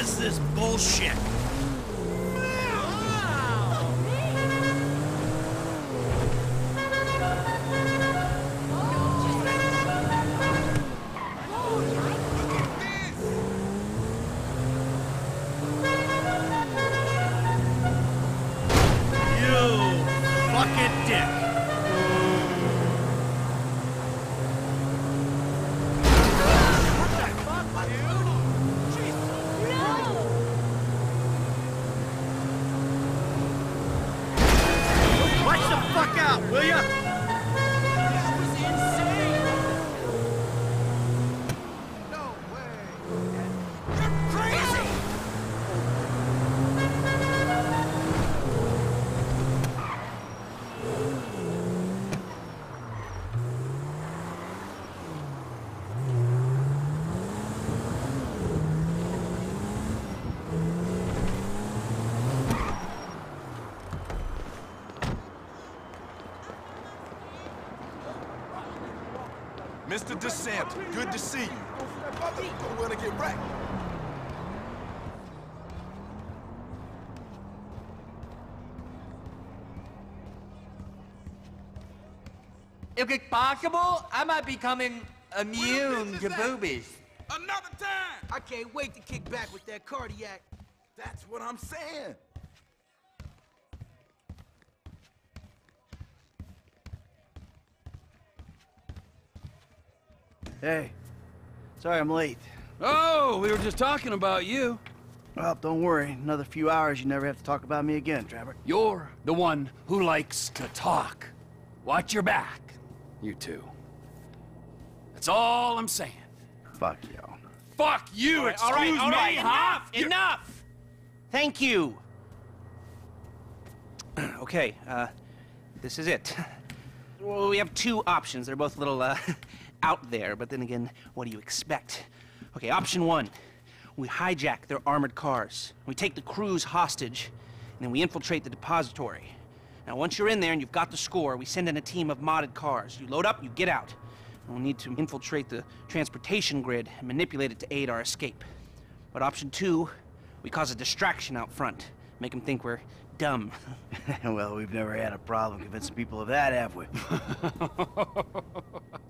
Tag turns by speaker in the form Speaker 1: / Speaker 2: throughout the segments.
Speaker 1: is this bullshit?
Speaker 2: Mr. DeSanta, good to see you. Don't wanna get wrecked.
Speaker 3: If it's possible, I might be becoming immune to boobies.
Speaker 2: Another time!
Speaker 4: I can't wait to kick back with that cardiac.
Speaker 2: That's what I'm saying.
Speaker 5: Hey, sorry I'm late.
Speaker 6: Oh, we were just talking about you.
Speaker 5: Well, don't worry. Another few hours, you never have to talk about me again, Trevor.
Speaker 6: You're the one who likes to talk. Watch your back, you two. That's all I'm saying.
Speaker 5: Fuck you.
Speaker 6: Fuck you, excuse
Speaker 7: all right, all
Speaker 6: me,
Speaker 7: right,
Speaker 6: huh?
Speaker 7: enough, enough! Thank you. okay, uh, this is it. Well, we have two options. They're both a little, uh, out there, but then again, what do you expect? Okay, option one. We hijack their armored cars. We take the crews hostage, and then we infiltrate the depository. Now, once you're in there and you've got the score, we send in a team of modded cars. You load up, you get out. We'll need to infiltrate the transportation grid and manipulate it to aid our escape. But option two, we cause a distraction out front. Make them think we're dumb.
Speaker 5: well, we've never had a problem convincing people of that, have we?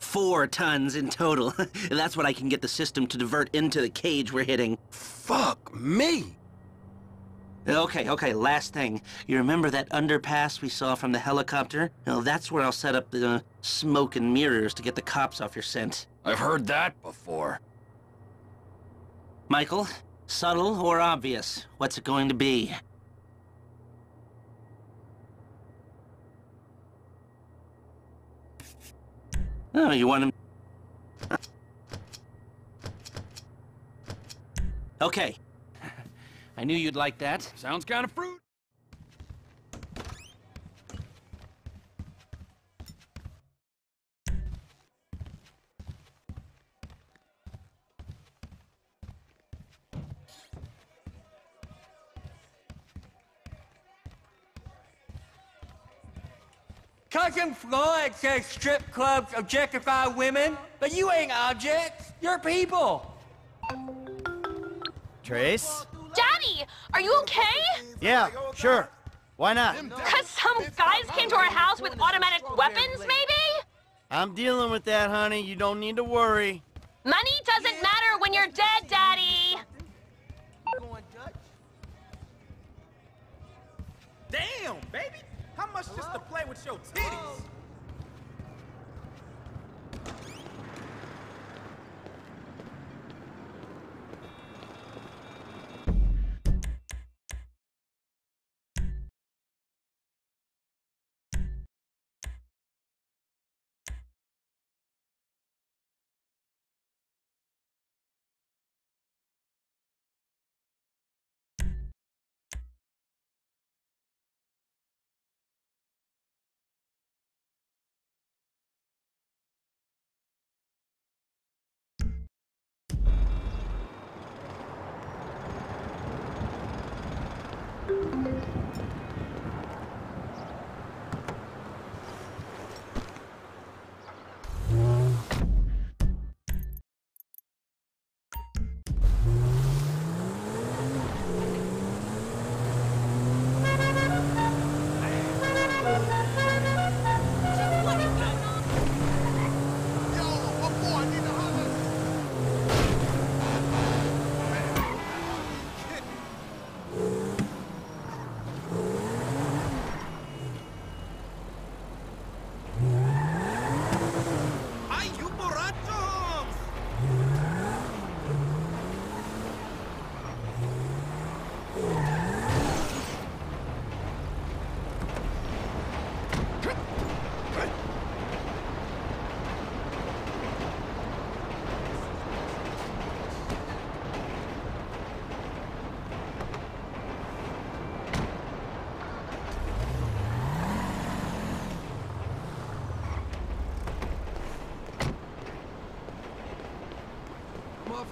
Speaker 7: Four tons in total. That's what I can get the system to divert into the cage we're hitting.
Speaker 4: Fuck me.
Speaker 7: Okay, okay, last thing. You remember that underpass we saw from the helicopter? Well, that's where I'll set up the uh, smoke and mirrors to get the cops off your scent.
Speaker 6: I've heard that before.
Speaker 7: Michael, subtle or obvious? What's it going to be? Oh, you want him? Okay. I knew you'd like that.
Speaker 6: Sounds kind of fruit.
Speaker 3: Cousin Floyd says strip clubs objectify women, but you ain't objects. You're people.
Speaker 5: Trace?
Speaker 8: Daddy, are you okay?
Speaker 5: Yeah, sure. Why not?
Speaker 8: Cause some guys came to our house with automatic weapons, maybe?
Speaker 5: I'm dealing with that, honey. You don't need to worry.
Speaker 8: Money doesn't matter when you're dead, Daddy.
Speaker 1: Damn, baby! How much just to play with your titties?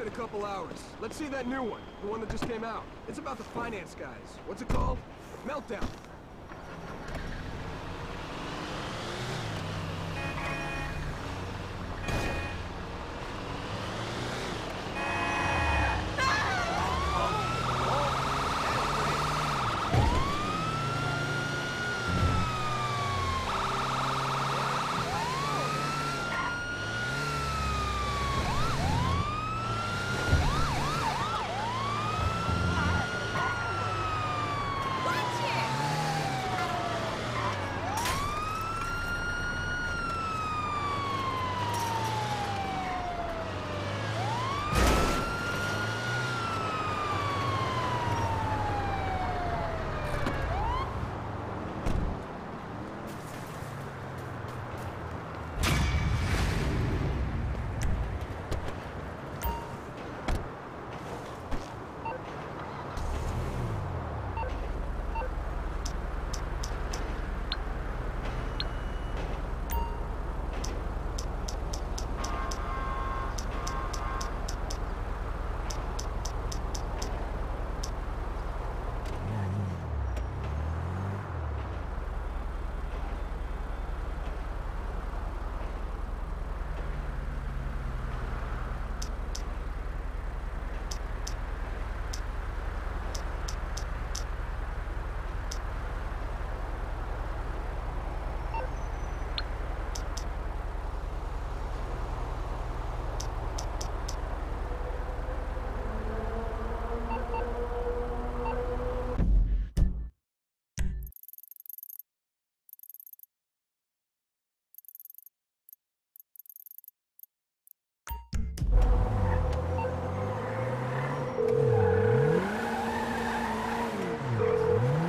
Speaker 9: In a couple hours. Let's see that new one, the one that just came out. It's about the finance guys. What's it called? Meltdown.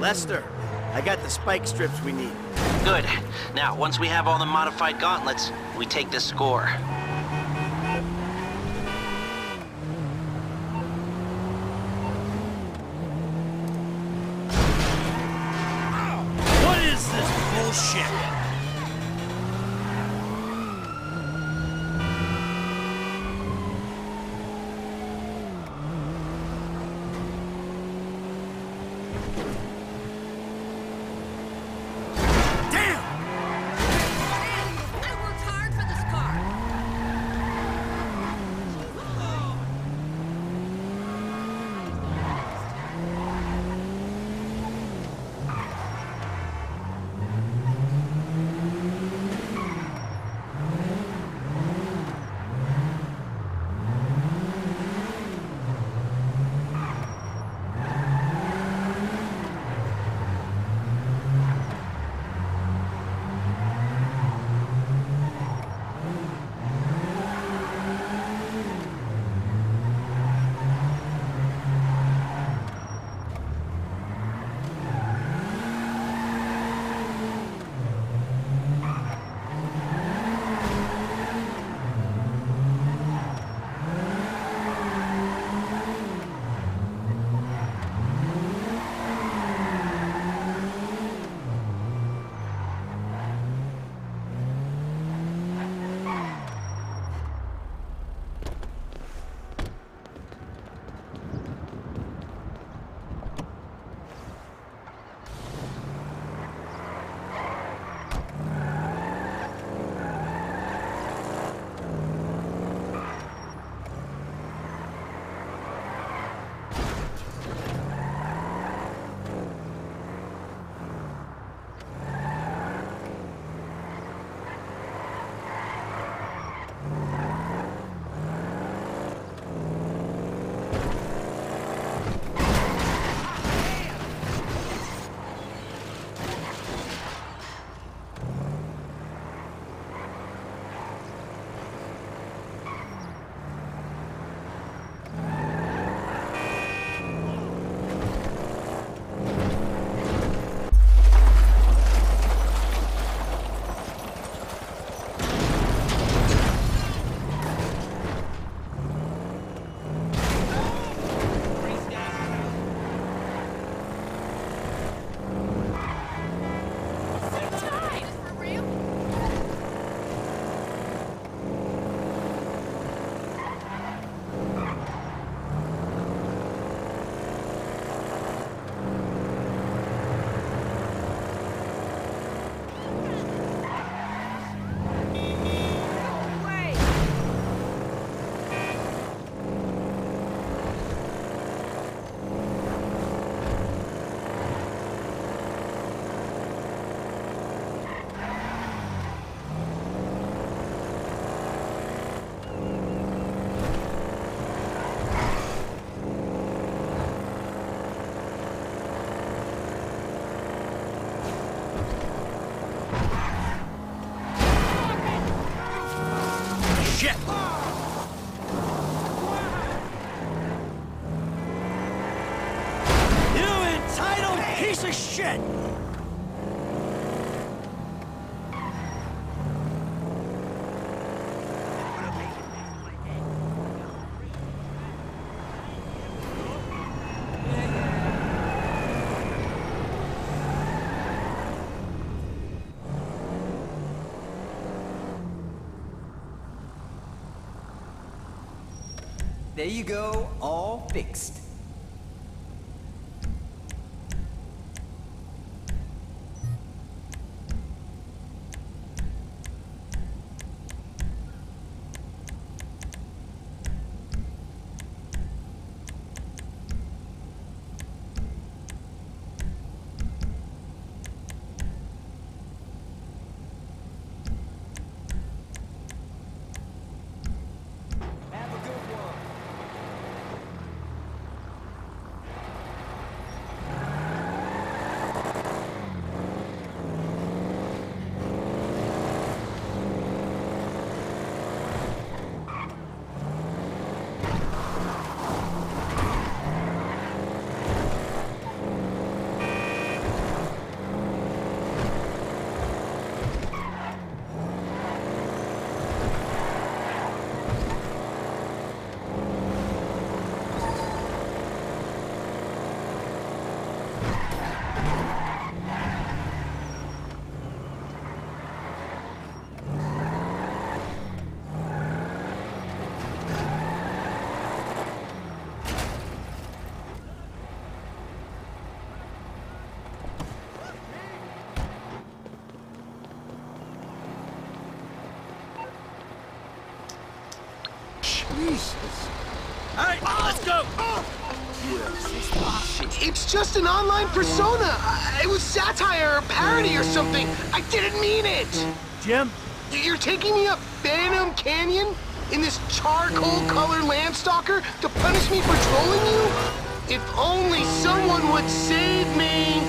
Speaker 5: Lester, I got the spike strips we need.
Speaker 7: Good. Now, once we have all the modified gauntlets, we take the score.
Speaker 10: There you go, all fixed. Have a good one.
Speaker 9: It's just an online persona. Uh, it was satire or parody or something. I didn't mean it.
Speaker 5: Jim,
Speaker 9: You're taking me up Phantom Canyon in this charcoal-colored Landstalker to punish me for trolling you? If only someone would save me.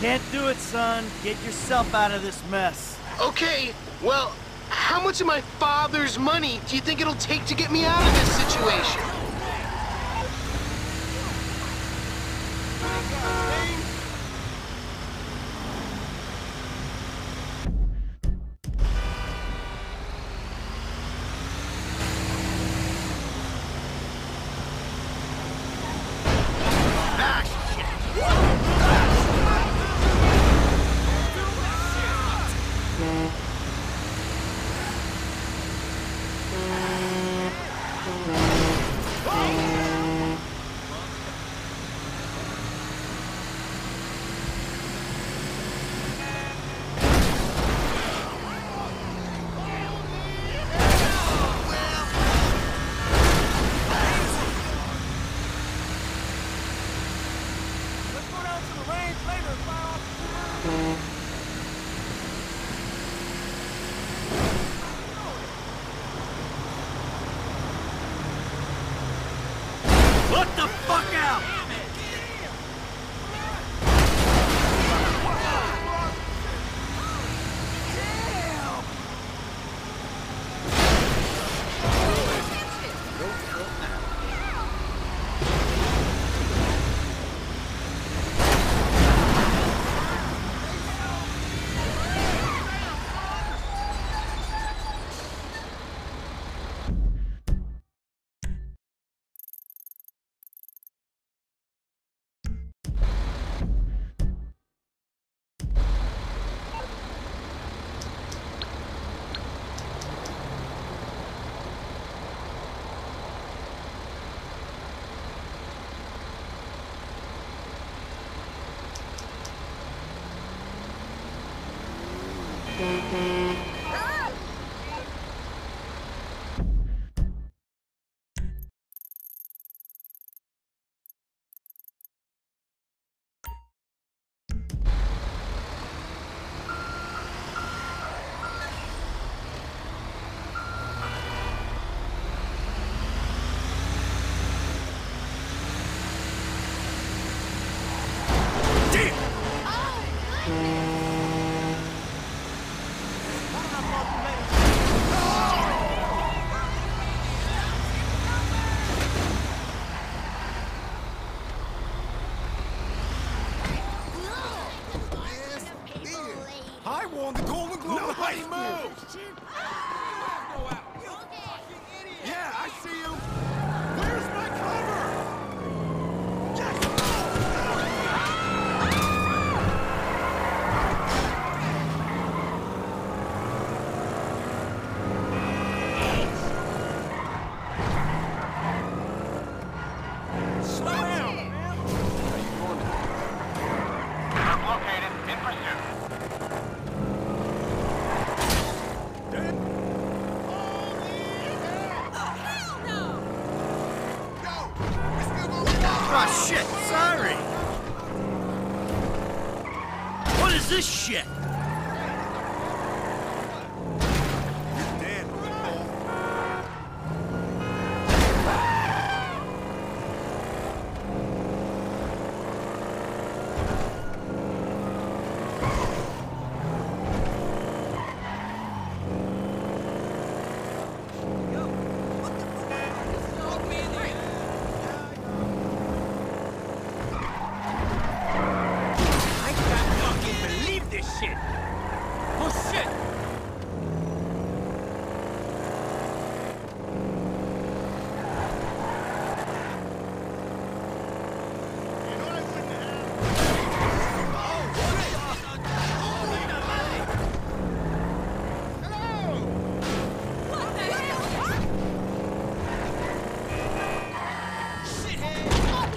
Speaker 5: can't do it, son. Get yourself out of this mess.
Speaker 9: Okay, well, how much of my father's money do you think it'll take to get me out of this situation?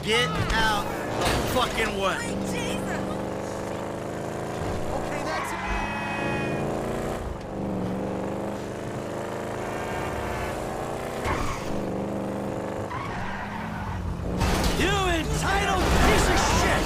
Speaker 5: Get out the fucking way!
Speaker 2: Okay, that's it.
Speaker 5: You entitled piece of shit!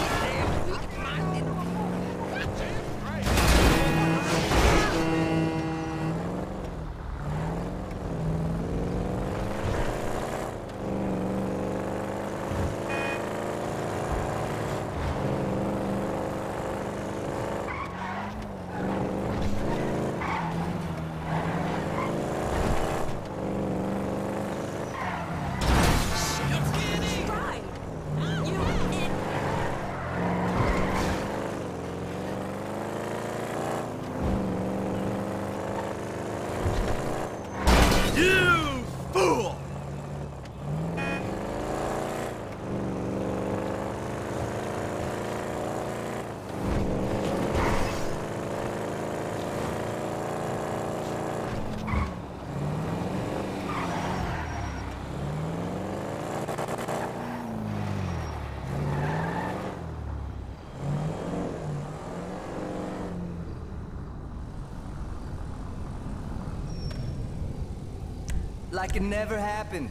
Speaker 5: You fool!
Speaker 3: Like it never happened.